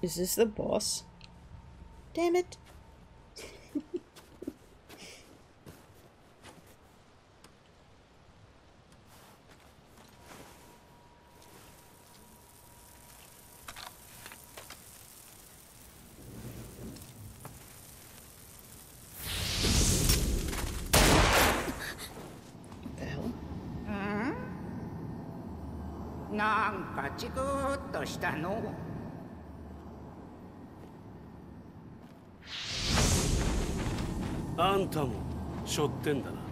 Is this the boss? Damn it. the hell? Hmm? あんたもしょってんだな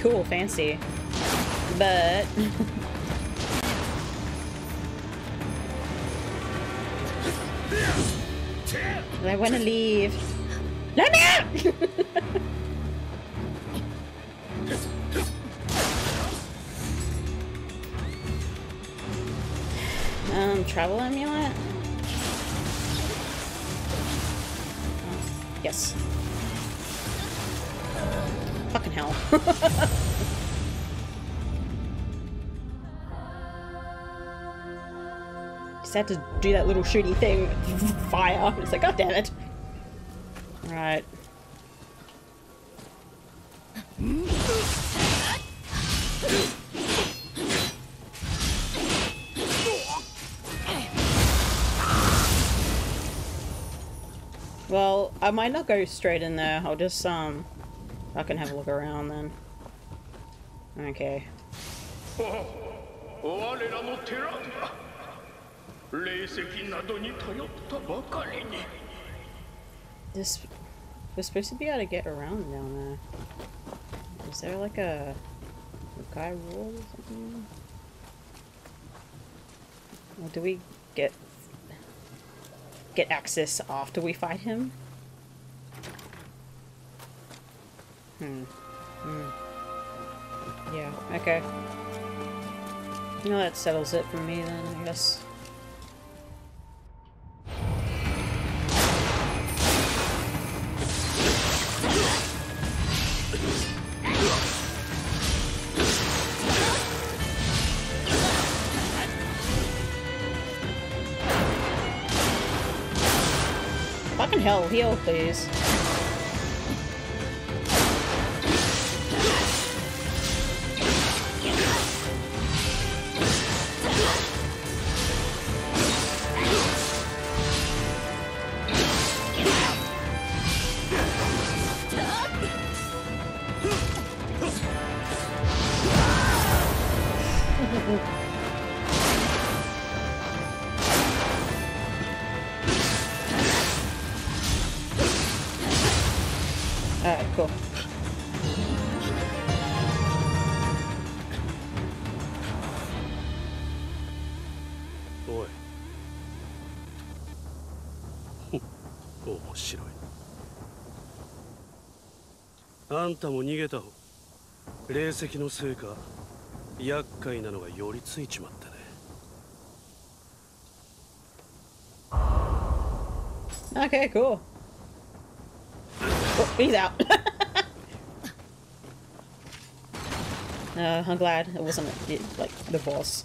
Cool, fancy. But... I want to leave. Let me out! travel amulet? Yes. Fucking hell. Just had to do that little shooty thing. Fire. It's like, god damn it. Right. Well, I might not go straight in there. I'll just, um... I can have a look around then. Okay. This... We're supposed to be able to get around down there. Is there like a... a guy wall or something? Or do we get get access after we fight him? Hmm. Hmm. Yeah, okay. No, that settles it for me then, I guess. Hell, heal, please. 面白いあんたも逃げた方霊石のせいか厄介なのが寄りついちまってね Okay, cool. Oh, he's out. uh, I'm glad it wasn't it, like the boss.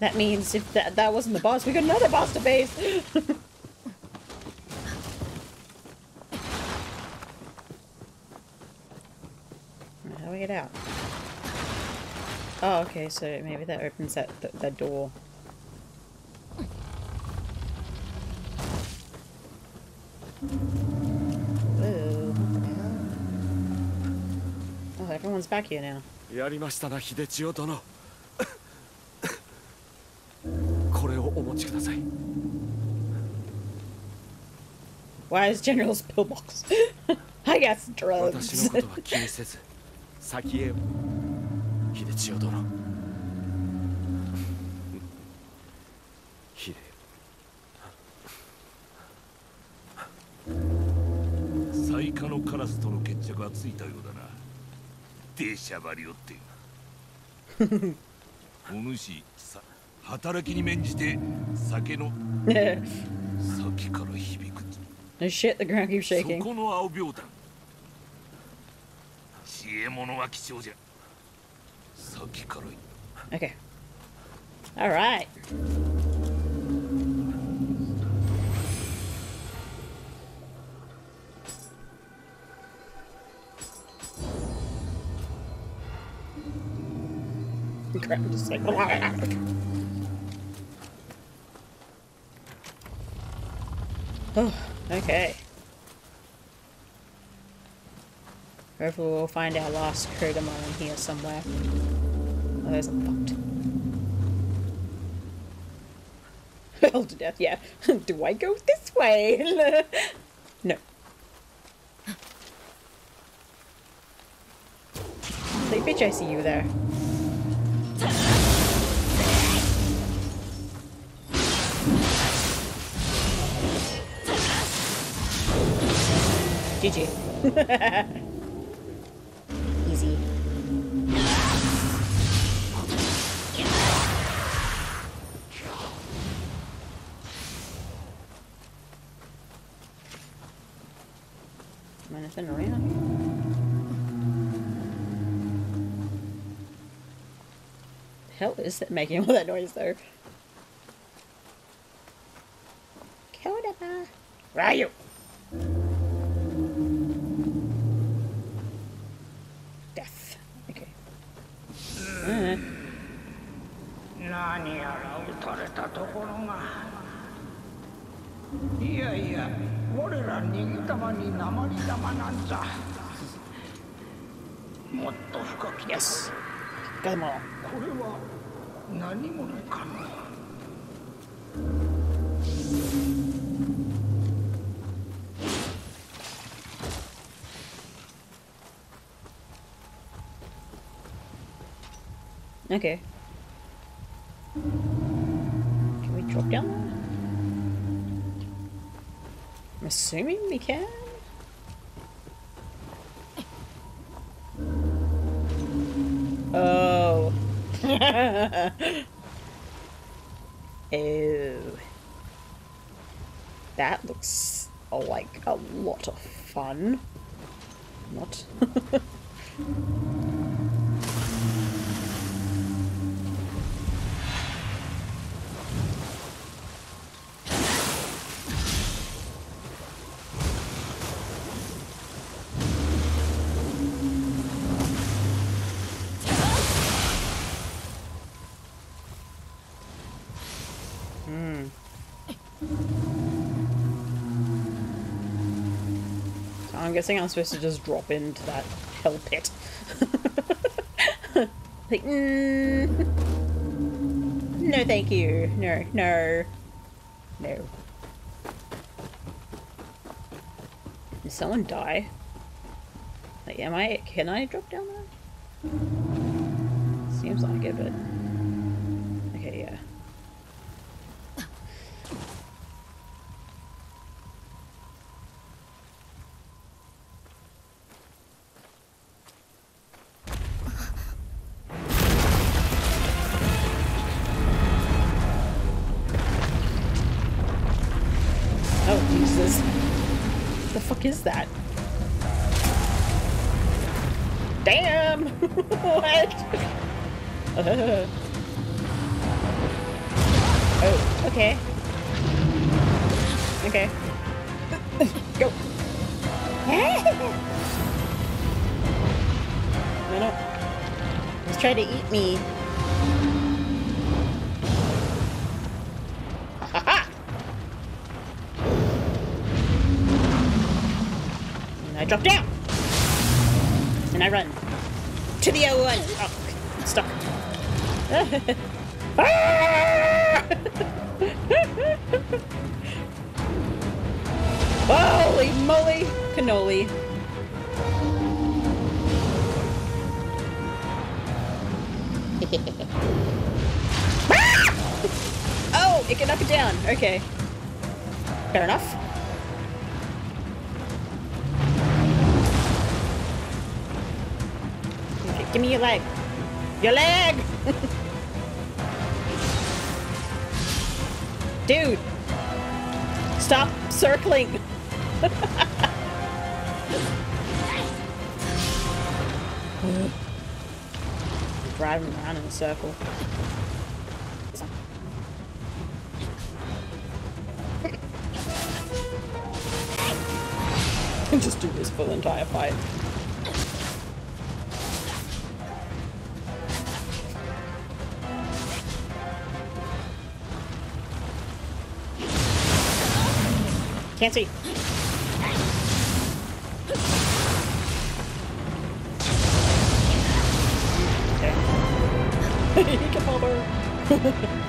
That means if that that wasn't the boss, we got another boss to face. okay. So maybe that opens that that, that door. Ooh. Oh, everyone's back here now. やりましたな秀千代殿これをお持ちください Why is General's pillbox? I guess 私の drugs. ことは気にせず先へ秀千代殿 最下のカラスとの決着はついたようだな。出しゃばりおって お主さ働きに免じて酒の 先から響く。No shit, the ground keeps そ shaking. この青秒弾知恵物は貴重じゃ。さっきから言っ Okay. Crap, just like Oh, okay. Hopefully we'll find our last in here somewhere. Oh, there's a butt. Held to death, yeah. Do I go this way? no. Like, bitch, I see you there. GG. Easy. Anything around The hell is that making all that noise though? Kodama! Where are you? Okay. Can we drop down there? I'm assuming we can? Oh. oh. That looks like a lot of fun. Not. I'm guessing I'm supposed to just drop into that hell pit. like, mm, no, thank you. No, no, no. Did someone die? Like, am I? Can I drop down there? Seems like it, but Oh, okay. Okay. Go. no, no. He's trying to eat me. I drop down. And I run. To the O1. Oh! Ah! Holy moly! Cannoli. oh, it can knock it down. Okay. Fair enough. Give me your leg. Your leg! Dude! Stop circling! Driving around in a circle. Just do this for the entire fight. Can't see. Okay. he can hold her.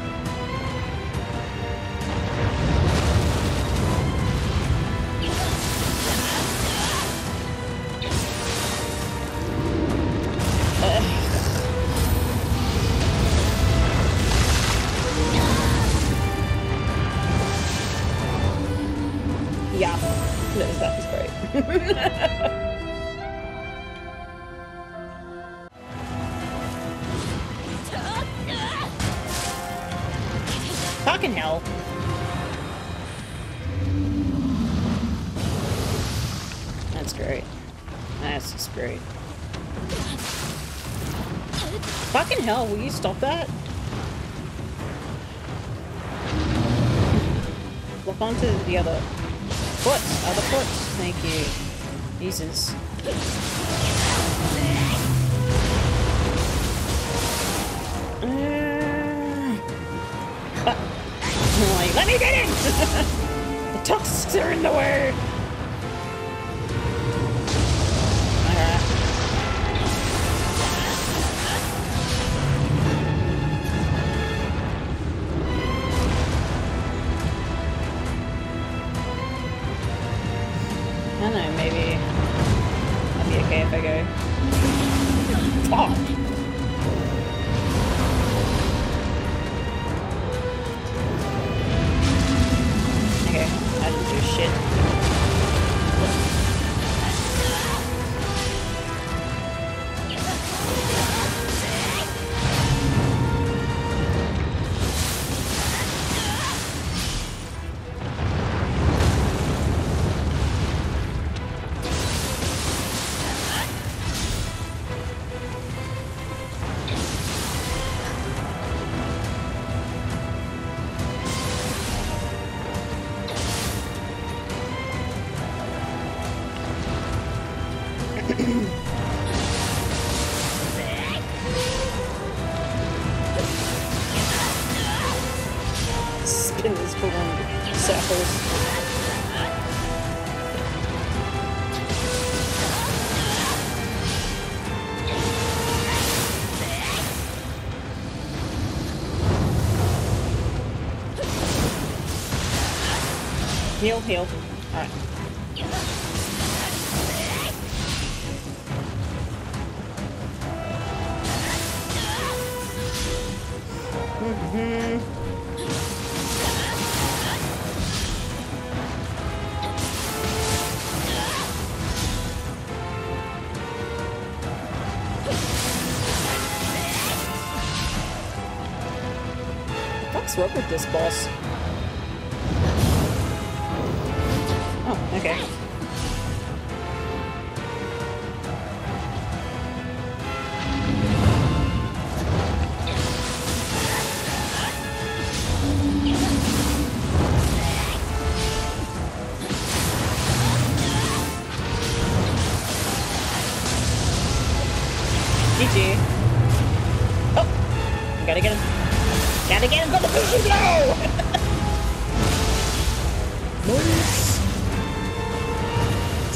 Stop that? Look onto the other foot. Other foot. Thank you. Jesus. Uh, like, let me get in! the tusks are in the way! Heal, heal. Alright. What's with this boss?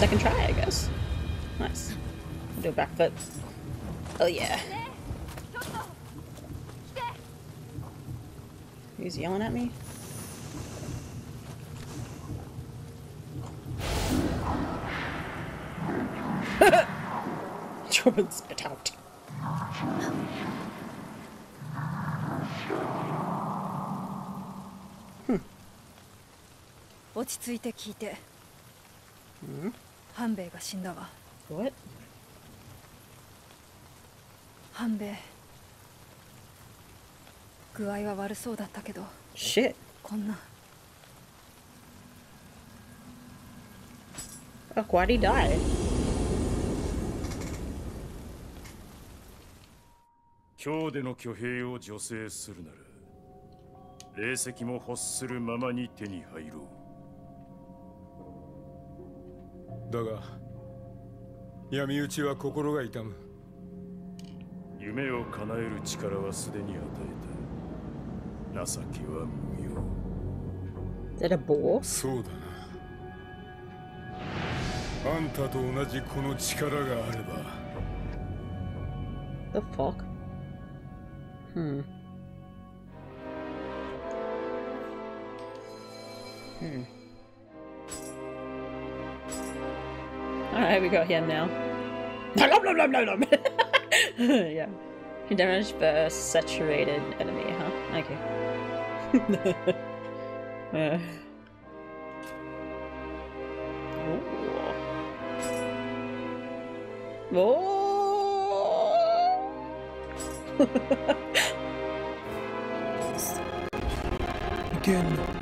Second try, I guess. Nice. I'll do a backflip. Oh yeah. He's yelling at me. Jordan spit out. 落ち着いて聞いて 半兵衛が死んだわ What? 半兵衛具合は悪そうだったけど Shit. こんな Fuck, why'd he die? 今日での挙兵を助成するなら霊石も欲するままに手に入ろうだが闇討ちは心が痛む夢を叶える力はすでに与えた情けは無用 Is that a boar? そうだなあんたと同じこの力があれば The fuck? Hmm. Hmm. Alright, we got him now. Yeah. He damaged the saturated enemy, huh? Okay. uh. Ooh. Oh. Again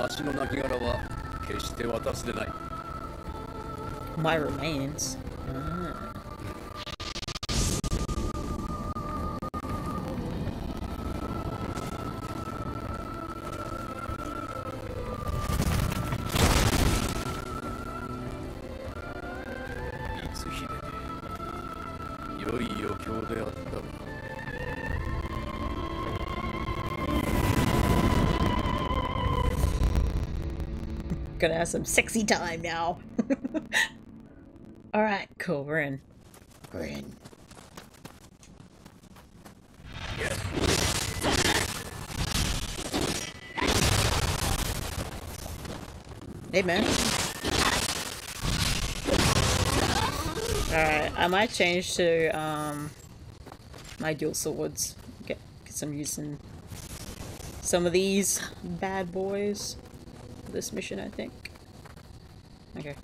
わしの亡骸は決して渡すでない My remains. Ah. Gonna have some sexy time now. Alright, cool, we're in. We're in. Hey man. Alright, I might change to um my dual swords. Get get some use in some of these bad boys this mission, I think. Okay.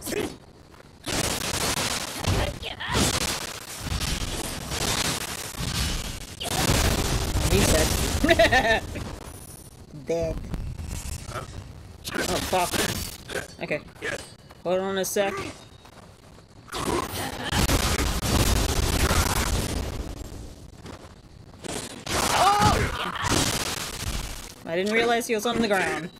Said. Dead. Oh fuck. Okay. Hold on a sec. I didn't realize he was on the ground.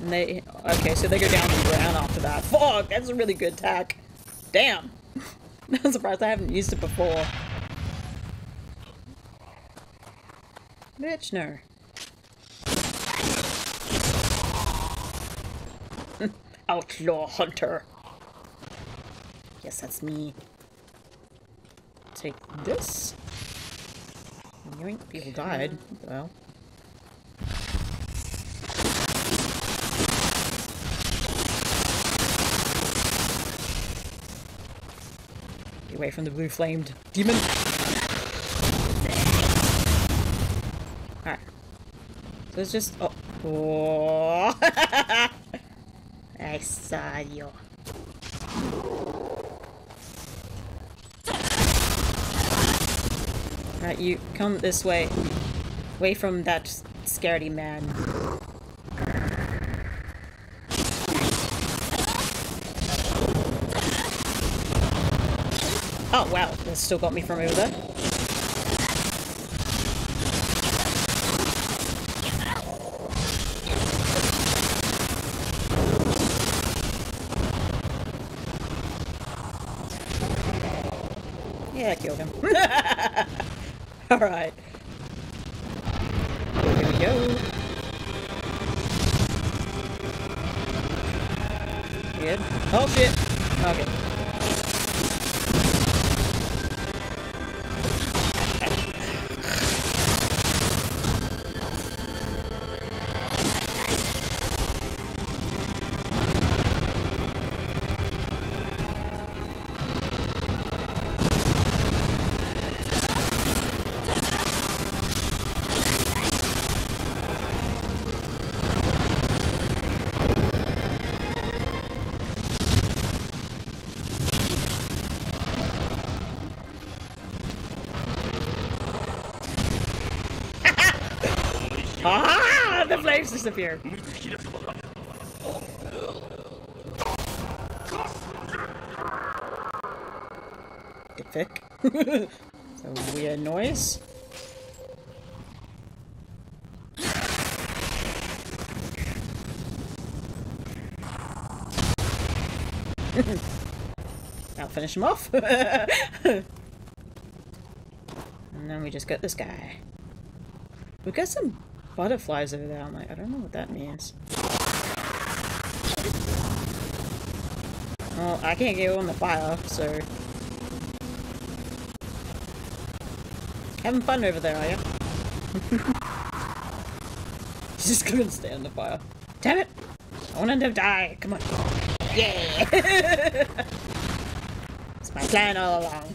And they okay, so they go down to the ground after that. Fuck, that's a really good tack. Damn. I'm surprised I haven't used it before. Bitch. Outlaw hunter. Yes, that's me. Take this. Yoink, people died. Well. Get away from the blue flamed demon. Alright. It's just oh oh I saw you. Alright, you come this way. Away from that scaredy man. Oh, wow. That still got me from over there. Yeah, I killed him. Alright. Here Flames disappear. Get thick. It's a weird noise. I'll finish him off. and then we just got this guy. We got some butterflies over there. I'm like, I don't know what that means. Well, I can't get on the fire, so... Having fun over there, are you? Just couldn't stay on the fire. Damn it! I want to die! Come on! Yeah! it's my plan all along.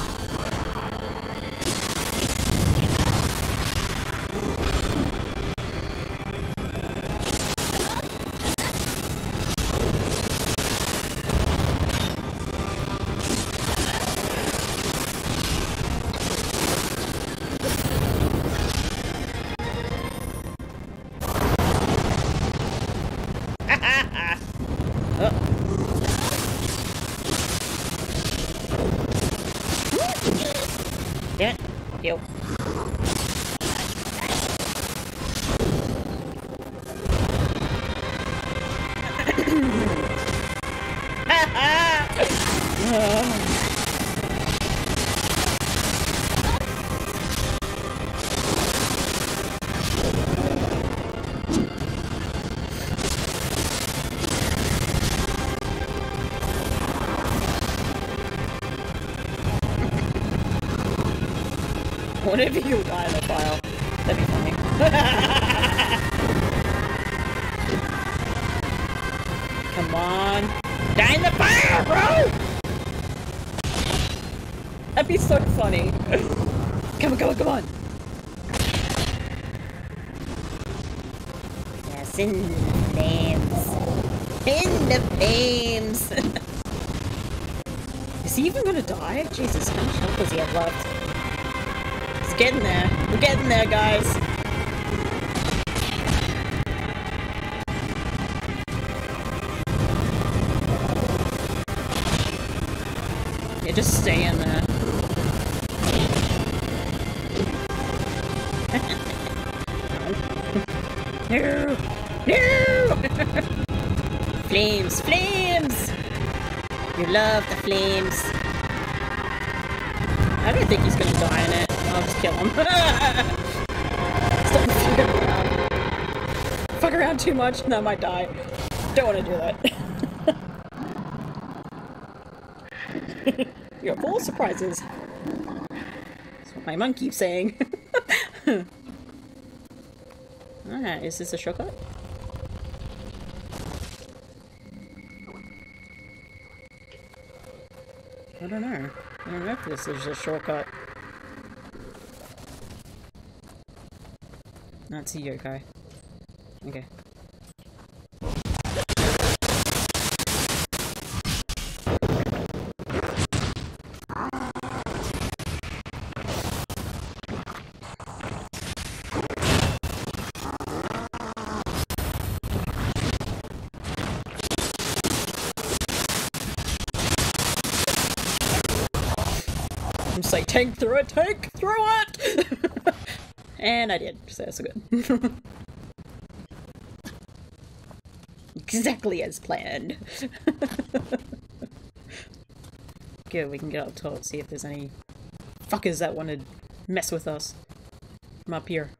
Whenever you in the flames. In the flames. Is he even gonna die? Jesus, how much health does he have left? It's getting there. We're getting there, guys. Flames! Flames! You love the flames. I don't think he's gonna die in it. I'll just kill him. Stop fucking around. Fuck around too much and I might die. Don't want to do that. You're full of surprises. That's what my monk keeps saying. Alright, is this a shortcut? Don't know. I don't know if this is a shortcut. That's a yokai. I'm like, tank through it, tank through it! and I did, so that's good. exactly as planned. good, we can get up top, see if there's any fuckers that want to mess with us from up here.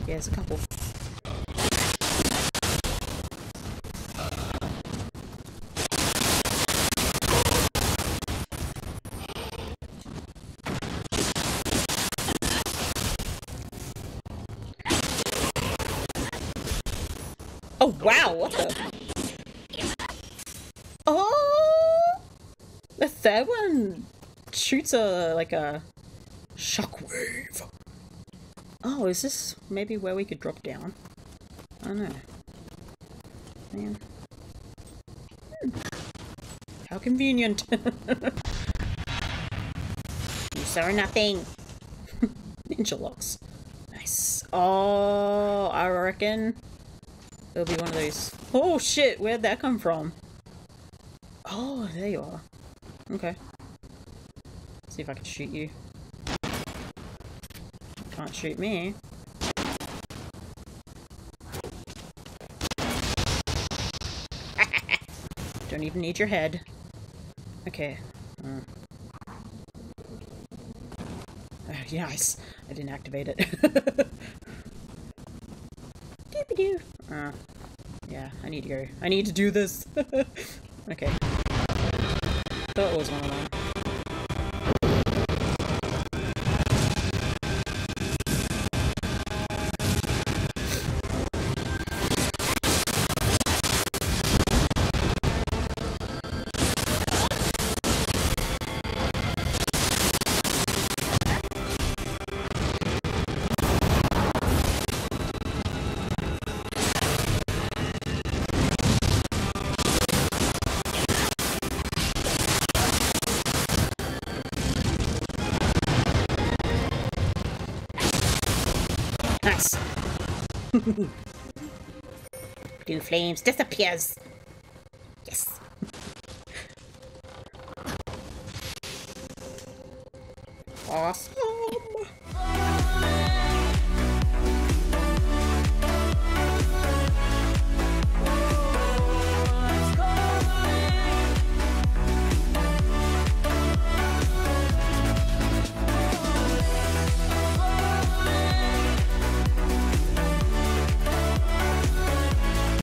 Yeah, there's a couple. Oh Oh, the third one shoots a like a shockwave. Oh, is this maybe where we could drop down? I don't know. Man. Hmm. How convenient. you saw nothing. Ninja locks. Nice. Oh, I reckon it'll be one of those. Oh shit, where'd that come from? Oh, there you are. Okay. see if I can shoot you. Can't shoot me. Don't even need your head. Okay. Uh. Uh, yes, I didn't activate it. Doobie-doo. Uh, yeah, I need to go. I need to do this. okay. It was one of them. Blue flames disappears.